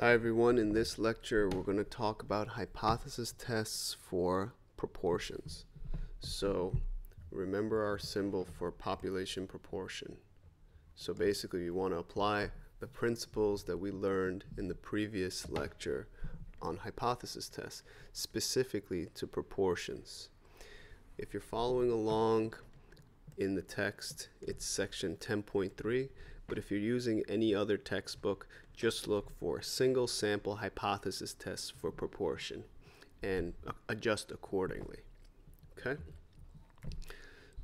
Hi everyone, in this lecture we're going to talk about hypothesis tests for proportions. So remember our symbol for population proportion. So basically you want to apply the principles that we learned in the previous lecture on hypothesis tests, specifically to proportions. If you're following along in the text, it's section 10.3, but if you're using any other textbook, just look for single sample hypothesis tests for proportion and adjust accordingly. Okay?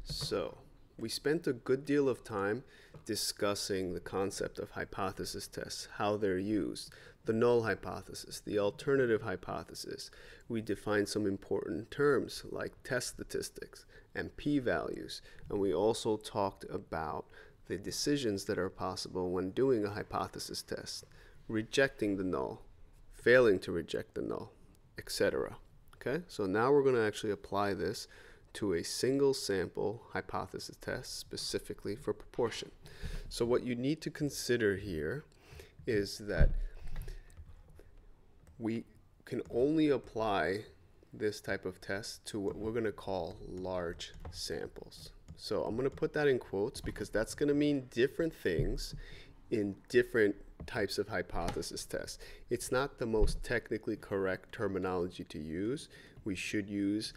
So, we spent a good deal of time discussing the concept of hypothesis tests, how they're used, the null hypothesis, the alternative hypothesis. We defined some important terms like test statistics and p-values, and we also talked about the decisions that are possible when doing a hypothesis test, rejecting the null, failing to reject the null, etc. Okay, so now we're going to actually apply this to a single sample hypothesis test specifically for proportion. So what you need to consider here is that we can only apply this type of test to what we're going to call large samples. So I'm going to put that in quotes because that's going to mean different things in different types of hypothesis tests. It's not the most technically correct terminology to use. We should use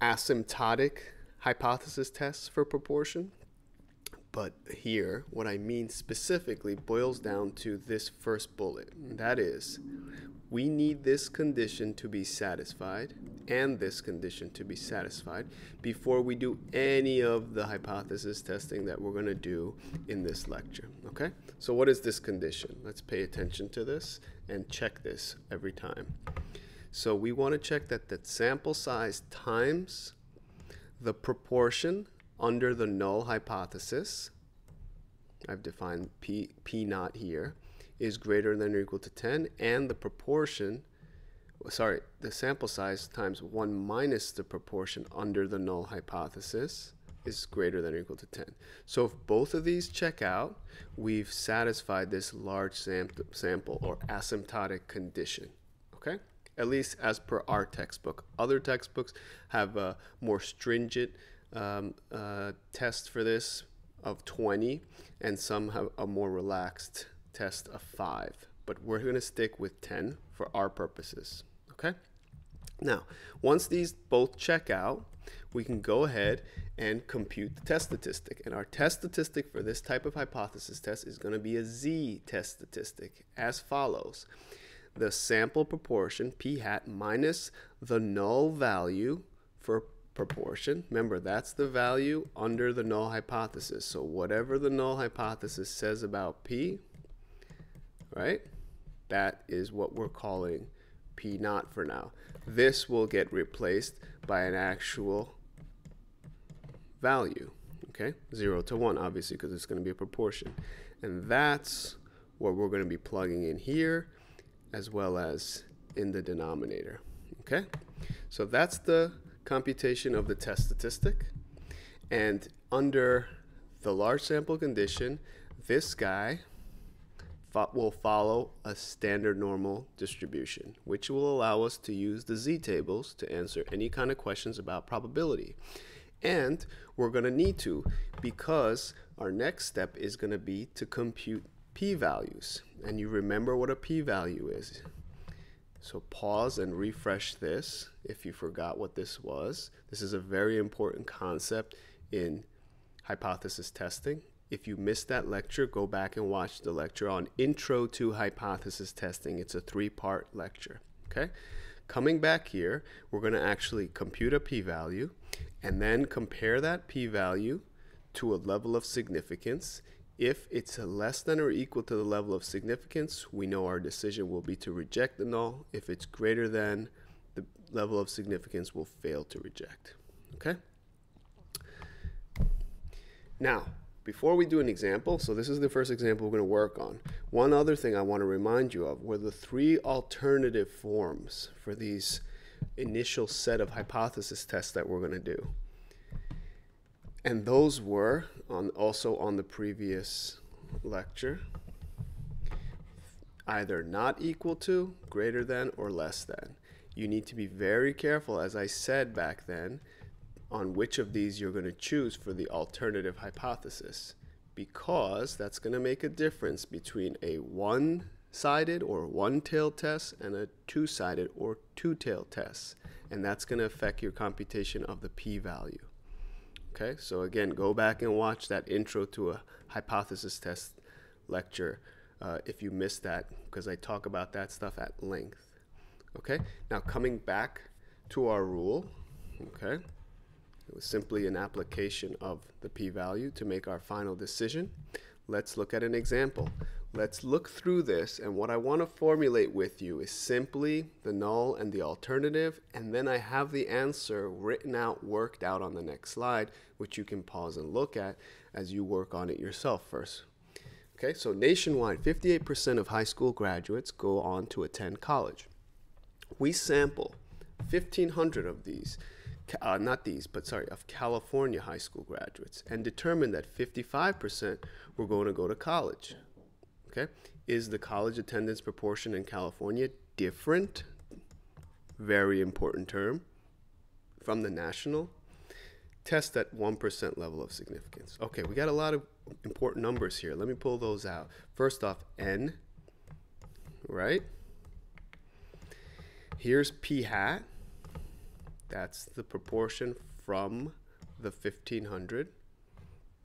asymptotic hypothesis tests for proportion. But here, what I mean specifically boils down to this first bullet. That is, we need this condition to be satisfied and this condition to be satisfied before we do any of the hypothesis testing that we're going to do in this lecture. Okay? So, what is this condition? Let's pay attention to this and check this every time. So we want to check that the sample size times the proportion under the null hypothesis, I've defined P, P naught here, is greater than or equal to 10, and the proportion, sorry, the sample size times 1 minus the proportion under the null hypothesis is greater than or equal to 10. So if both of these check out, we've satisfied this large sam sample or asymptotic condition, okay? at least as per our textbook. Other textbooks have a more stringent um, uh, test for this of 20, and some have a more relaxed test of 5. But we're going to stick with 10 for our purposes. Okay? Now, once these both check out, we can go ahead and compute the test statistic. And our test statistic for this type of hypothesis test is going to be a z test statistic as follows the sample proportion, p hat, minus the null value for proportion. Remember, that's the value under the null hypothesis. So whatever the null hypothesis says about p, right, that is what we're calling p naught for now. This will get replaced by an actual value, okay? 0 to 1, obviously, because it's going to be a proportion. And that's what we're going to be plugging in here as well as in the denominator. Okay, so that's the computation of the test statistic. And under the large sample condition, this guy fo will follow a standard normal distribution, which will allow us to use the z-tables to answer any kind of questions about probability. And we're going to need to because our next step is going to be to compute p-values. And you remember what a p-value is. So pause and refresh this if you forgot what this was. This is a very important concept in hypothesis testing. If you missed that lecture, go back and watch the lecture on Intro to Hypothesis Testing. It's a three-part lecture, okay? Coming back here, we're going to actually compute a p-value and then compare that p-value to a level of significance if it's less than or equal to the level of significance, we know our decision will be to reject the null. If it's greater than the level of significance, we'll fail to reject. Okay? Now, before we do an example, so this is the first example we're going to work on. One other thing I want to remind you of were the three alternative forms for these initial set of hypothesis tests that we're going to do. And those were on also on the previous lecture. either not equal to, greater than, or less than. You need to be very careful, as I said back then, on which of these you're going to choose for the alternative hypothesis because that's going to make a difference between a one sided or one tailed test and a two sided or two tailed test. And that's going to affect your computation of the p value. Okay, so again, go back and watch that intro to a hypothesis test lecture uh, if you missed that, because I talk about that stuff at length. Okay, now coming back to our rule, okay, it was simply an application of the p-value to make our final decision. Let's look at an example. Let's look through this, and what I want to formulate with you is simply the null and the alternative, and then I have the answer written out, worked out on the next slide, which you can pause and look at as you work on it yourself first. Okay, so nationwide, 58% of high school graduates go on to attend college. We sample 1,500 of these uh, not these, but sorry, of California high school graduates and determined that 55% were going to go to college. Okay? Is the college attendance proportion in California different? Very important term from the national. Test at 1% level of significance. Okay, we got a lot of important numbers here. Let me pull those out. First off, N, right? Here's P hat that's the proportion from the 1500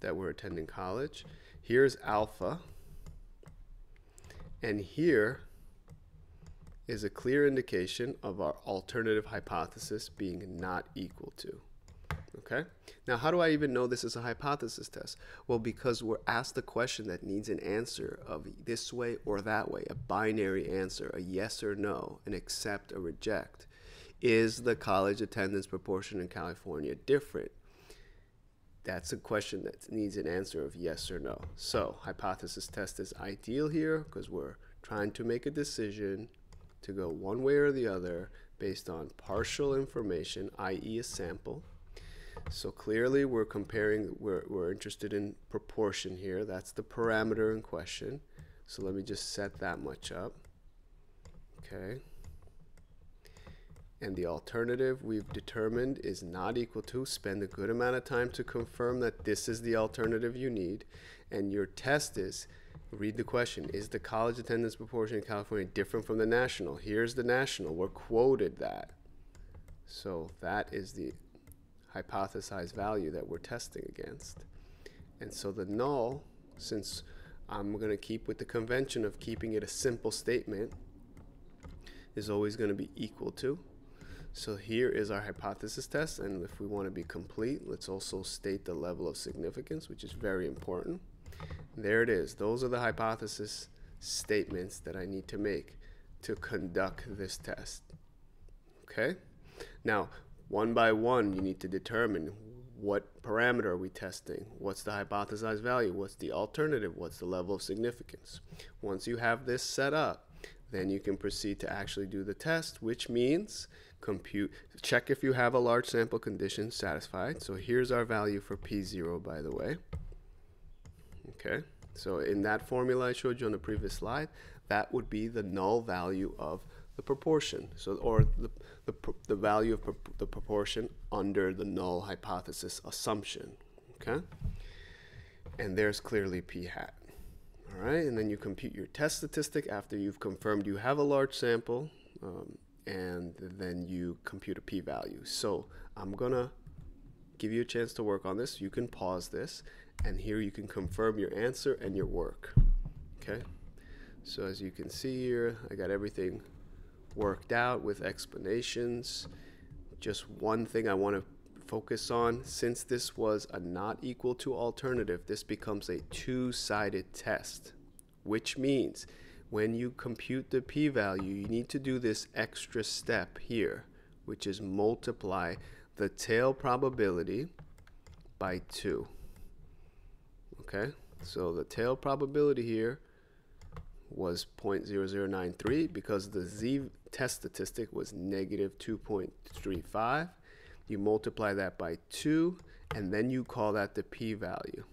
that were attending college. Here's alpha. And here is a clear indication of our alternative hypothesis being not equal to. Okay? Now, how do I even know this is a hypothesis test? Well, because we're asked a question that needs an answer of this way or that way, a binary answer, a yes or no, an accept or reject. Is the college attendance proportion in California different? That's a question that needs an answer of yes or no. So, hypothesis test is ideal here because we're trying to make a decision to go one way or the other based on partial information, i.e., a sample. So clearly, we're comparing, we're, we're interested in proportion here. That's the parameter in question. So let me just set that much up. Okay and the alternative we've determined is not equal to, spend a good amount of time to confirm that this is the alternative you need. And your test is read the question Is the college attendance proportion in California different from the national? Here's the national. We're quoted that. So that is the hypothesized value that we're testing against. And so the null, since I'm going to keep with the convention of keeping it a simple statement, is always going to be equal to. So here is our hypothesis test, and if we want to be complete, let's also state the level of significance, which is very important. There it is. Those are the hypothesis statements that I need to make to conduct this test. Okay? Now, one by one, you need to determine what parameter are we testing? What's the hypothesized value? What's the alternative? What's the level of significance? Once you have this set up, then you can proceed to actually do the test, which means compute, check if you have a large sample condition satisfied. So here's our value for P0, by the way. Okay, so in that formula I showed you on the previous slide, that would be the null value of the proportion. So, or the, the, the value of pro the proportion under the null hypothesis assumption. Okay, and there's clearly P hat. Right, and then you compute your test statistic after you've confirmed you have a large sample. Um, and then you compute a p-value. So I'm gonna give you a chance to work on this. You can pause this, and here you can confirm your answer and your work. Okay, so as you can see here, I got everything worked out with explanations. Just one thing I want to focus on, since this was a not equal to alternative, this becomes a two-sided test, which means when you compute the p-value, you need to do this extra step here, which is multiply the tail probability by 2. Okay, so the tail probability here was 0.0093 because the z test statistic was negative 2.35. You multiply that by 2, and then you call that the p-value.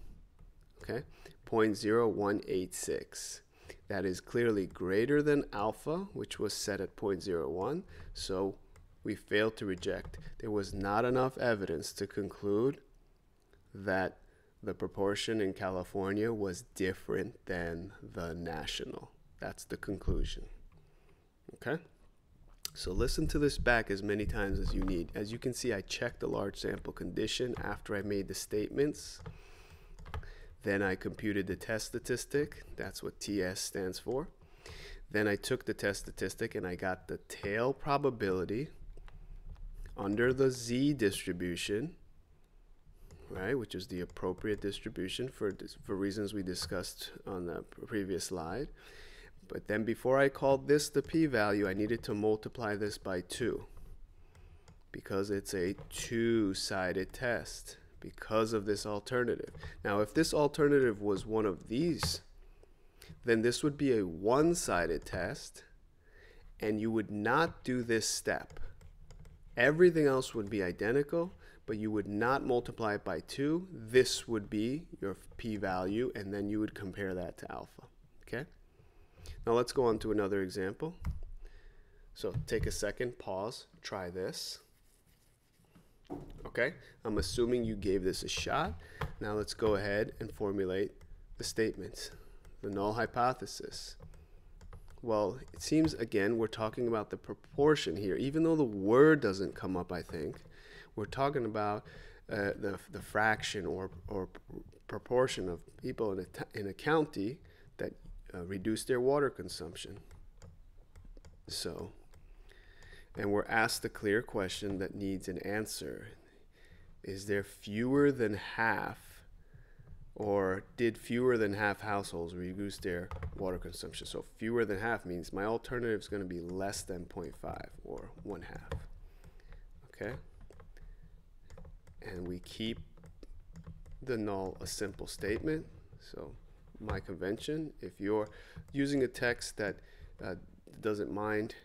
Okay, 0.0186. that is clearly greater than alpha, which was set at 0.01. So we failed to reject. There was not enough evidence to conclude that the proportion in California was different than the national. That's the conclusion. Okay? So listen to this back as many times as you need. As you can see, I checked the large sample condition after I made the statements. Then I computed the test statistic. That's what TS stands for. Then I took the test statistic and I got the tail probability under the Z distribution, right, which is the appropriate distribution for, for reasons we discussed on the previous slide. But then before I called this the p-value, I needed to multiply this by 2 because it's a two-sided test because of this alternative. Now, if this alternative was one of these, then this would be a one-sided test, and you would not do this step. Everything else would be identical, but you would not multiply it by 2. This would be your p-value, and then you would compare that to alpha. Now let's go on to another example. So take a second, pause, try this. Okay, I'm assuming you gave this a shot. Now let's go ahead and formulate the statement, the null hypothesis. Well, it seems again we're talking about the proportion here, even though the word doesn't come up, I think. We're talking about uh, the, the fraction or, or proportion of people in a, in a county uh, reduce their water consumption. So, and we're asked a clear question that needs an answer. Is there fewer than half, or did fewer than half households reduce their water consumption? So fewer than half means my alternative is going to be less than 0.5 or one half. Okay? And we keep the null a simple statement. So my convention. If you're using a text that uh, doesn't mind,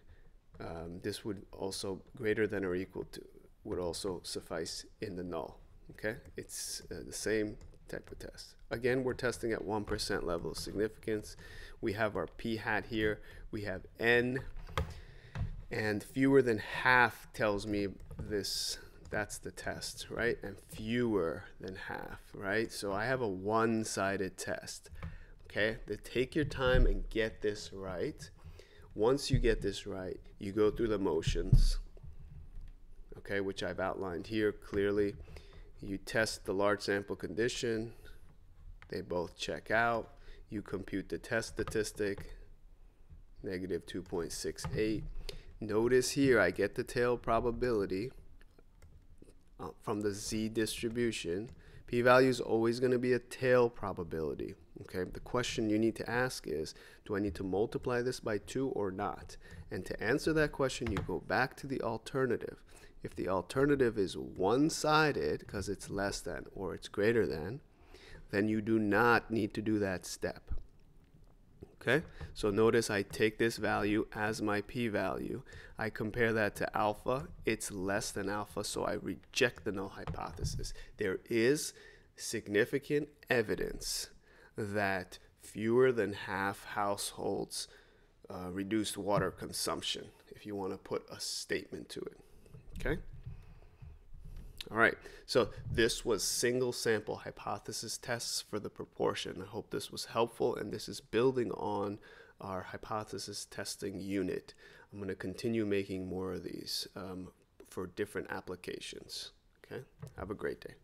um, this would also greater than or equal to would also suffice in the null. Okay, it's uh, the same type of test. Again, we're testing at 1% level of significance. We have our p hat here. We have n, and fewer than half tells me this that's the test, right? And fewer than half, right? So I have a one-sided test, okay? Then take your time and get this right. Once you get this right, you go through the motions, okay, which I've outlined here clearly. You test the large sample condition. They both check out. You compute the test statistic, negative 2.68. Notice here I get the tail probability uh, from the z distribution, p-value is always going to be a tail probability. Okay, the question you need to ask is, do I need to multiply this by 2 or not? And to answer that question, you go back to the alternative. If the alternative is one-sided, because it's less than or it's greater than, then you do not need to do that step. Okay, so notice I take this value as my p-value. I compare that to alpha. It's less than alpha, so I reject the null hypothesis. There is significant evidence that fewer than half households uh, reduced water consumption, if you want to put a statement to it. Okay? All right, so this was single sample hypothesis tests for the proportion. I hope this was helpful, and this is building on our hypothesis testing unit. I'm going to continue making more of these um, for different applications. Okay, have a great day.